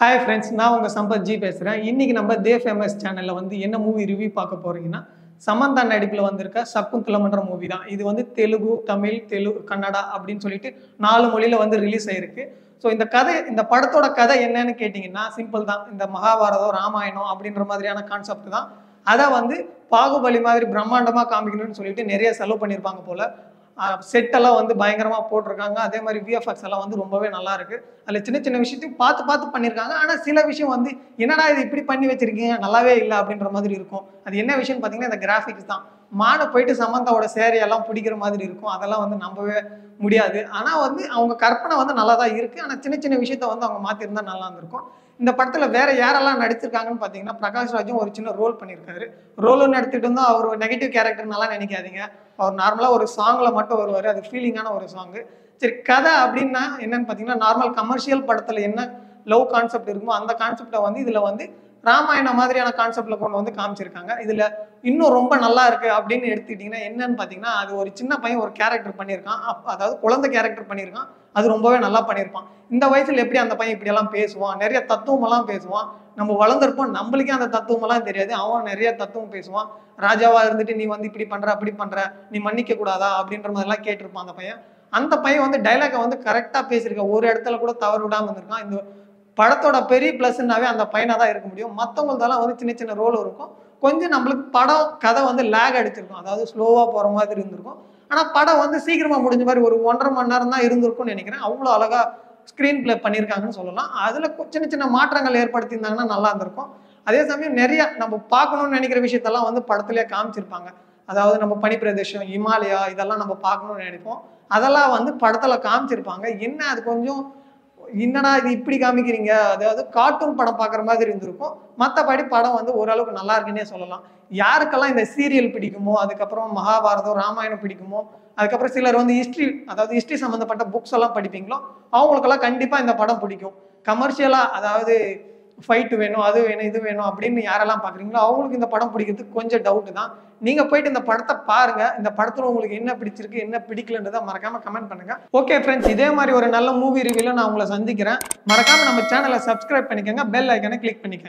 Hi friends நான் உங்கள் Sampath G பேசுகிறேன் இன்றைக்கி நம்ம தே ஃபேமஸ் சேனலில் வந்து என்ன மூவி ரிவ்யூ பார்க்க போகிறீங்கன்னா சமந்தா நடிப்பில் வந்திருக்க சக்குந்தலம்ன்ற மூவி தான். இது வந்து தெலுங்கு தமிழ் தெலுங்கு கன்னடா அப்படின்னு சொல்லிட்டு நாலு மொழியில் வந்து ரிலீஸ் ஆயிருக்கு. ஸோ இந்த கதை இந்த படத்தோட கதை என்னன்னு கேட்டிங்கன்னா சிம்பிள் தான். இந்த மகாபாரதம் ராமாயணம் அப்படின்ற மாதிரியான கான்செப்ட் தான். அதை வந்து பாகுபலி மாதிரி பிரம்மாண்டமாக காமிக்கணும்னு சொல்லிட்டு நிறைய செலவு பண்ணியிருப்பாங்க போல். செட்டெல்லாம் வந்து பயங்கரமாக போட்டிருக்காங்க. அதே மாதிரி விஎஃப்எக்ஸ் எல்லாம் வந்து ரொம்பவே நல்லா இருக்கு. அதில் சின்ன சின்ன விஷயத்தையும் பார்த்து பார்த்து பண்ணியிருக்காங்க ஆனால் சில விஷயம் வந்து என்னடா இது இப்படி பண்ணி வச்சிருக்கீங்க? நல்லாவே இல்லை அப்படின்ற மாதிரி இருக்கும். அது என்ன விஷயம்னு பார்த்தீங்கன்னா இந்த கிராஃபிக்ஸ் தான். மானை போயிட்டு சமந்தாவோட சேரையெல்லாம் பிடிக்கிற மாதிரி இருக்கும். அதெல்லாம் வந்து நம்பவே முடியாது. ஆனால் வந்து அவங்க கற்பனை வந்து நல்லா தான் இருக்குது ஆனால் சின்ன சின்ன விஷயத்த வந்து அவங்க மாற்றிருந்தா நல்லா இருந்திருக்கும். இந்த படத்தில் வேற யாரெல்லாம் நடிச்சிருக்காங்கன்னு பார்த்தீங்கன்னா பிரகாஷ் ராஜும் ஒரு சின்ன ரோல் பண்ணியிருக்காரு. ரோலும் எடுத்துகிட்டு இருந்தால் அவர் நெகட்டிவ் கேரக்டர் நல்லா நினைக்காதீங்க. அவர் நார்மலாக ஒரு சாங்கில் மட்டும் வருவார். அது ஃபீலிங்கான ஒரு சாங்கு சரி கதை அப்படின்னா என்னன்னு பார்த்தீங்கன்னா நார்மல் கமர்ஷியல் படத்தில் என்ன லவ் கான்செப்ட் இருக்குமோ அந்த கான்செப்டை வந்து இதில் வந்து ராமாயணம் மாதிரியான கான்செப்ட்ல கொண்டு வந்து காமிச்சிருக்காங்க. இதுல இன்னும் ரொம்ப நல்லா இருக்கு அப்படின்னு எடுத்துக்கிட்டீங்கன்னா என்னன்னு பாத்தீங்கன்னா அது ஒரு சின்ன பையன் ஒரு கேரக்டர் பண்ணியிருக்கான். அப்- அதாவது குழந்தை கேரக்டர் பண்ணியிருக்கான். அது ரொம்பவே நல்லா பண்ணியிருப்பான். இந்த வயசுல எப்படி அந்த பையன் இப்படி எல்லாம் பேசுவான்? நிறைய தத்துவம் எல்லாம் பேசுவான். நம்ம வளர்ந்துருப்போம். நம்மளுக்கே அந்த தத்துவம் எல்லாம் தெரியாது. அவன் நிறைய தத்துவம் பேசுவான். ராஜாவா இருந்துட்டு நீ வந்து இப்படி பண்ற அப்படி பண்ற. நீ மன்னிக்க கூடாதா? அப்படின்ற மாதிரிலாம் கேட்டிருப்பான் அந்த பையன். அந்த பையன் வந்து டைலாக வந்து கரெக்டா பேசியிருக்கான் ஒரு இடத்துல கூட தவறு விடாம இருந்திருக்கான். இந்த படத்தோட பெரிய ப்ளஸ்னாவே அந்த பையனாக தான் இருக்க முடியும். மற்றவங்களதெல்லாம் வந்து சின்ன சின்ன ரோல் இருக்கும். கொஞ்சம் நம்மளுக்கு படம் கதை வந்து லேக் அடிச்சிருக்கும். அதாவது ஸ்லோவாக போகிற மாதிரி இருந்திருக்கும். ஆனால் படம் வந்து சீக்கிரமாக முடிஞ்ச மாதிரி ஒரு ஒன்றரை மணி நேரம் தான் இருந்திருக்கும்னு நினைக்கிறேன். அவ்வளோ அழகாக ஸ்க்ரீன் ப்ளே பண்ணியிருக்காங்கன்னு சொல்லலாம். அதில் சின்ன சின்ன மாற்றங்கள் ஏற்படுத்தியிருந்தாங்கன்னா நல்லா இருந்திருக்கும். அதே சமயம் நிறைய நம்ம பார்க்கணும்னு நினைக்கிற விஷயத்தெல்லாம் வந்து படத்துலேயே காமிச்சிருப்பாங்க. அதாவது நம்ம பனிப்பிரதேசம் இமாலயா இதெல்லாம் நம்ம பார்க்கணும்னு நினைப்போம். அதெல்லாம் வந்து படத்தில் காமிச்சிருப்பாங்க. என்ன அது கொஞ்சம் என்னடா இது இப்படி காமிக்கிறீங்க? அதாவது கார்ட்டூன் படம் பார்க்குற மாதிரி இருந்திருக்கும். மற்றபடி படம் வந்து ஓரளவுக்கு நல்லா இருக்குன்னே சொல்லலாம். யாருக்கெல்லாம் இந்த சீரியல் பிடிக்குமோ அதுக்கப்புறம் மகாபாரதம் ராமாயணம் பிடிக்குமோ அதுக்கப்புறம் சிலர் வந்து ஹிஸ்ட்ரி அதாவது ஹிஸ்ட்ரி சம்மந்தப்பட்ட புக்ஸ் எல்லாம் படிப்பீங்களோ அவங்களுக்கெல்லாம் கண்டிப்பாக இந்த படம் பிடிக்கும். கமர்ஷியலாக அதாவது ஃபைட்டு வேணும் அது வேணும் இது வேணும் அப்படின்னு யாரெல்லாம் பார்க்குறீங்களோ அவங்களுக்கு இந்த படம் பிடிக்கிறதுக்கு கொஞ்சம் டவுட்டு தான். நீங்கள் போயிட்டு இந்த படத்தை பாருங்க. இந்த படத்தில் உங்களுக்கு என்ன பிடிச்சிருக்கு என்ன பிடிக்கலன்றதை மறக்காமல் கமெண்ட் பண்ணுங்க. ஓகே ஃப்ரெண்ட்ஸ் இதே மாதிரி ஒரு நல்ல மூவி ரிவியூவில் நான் உங்களை சந்திக்கிறேன். மறக்காம நம்ம சேனலை சப்ஸ்கிரைப் பண்ணிக்கோங்க. பெல் ஐக்கனை கிளிக் பண்ணிக்கோங்க.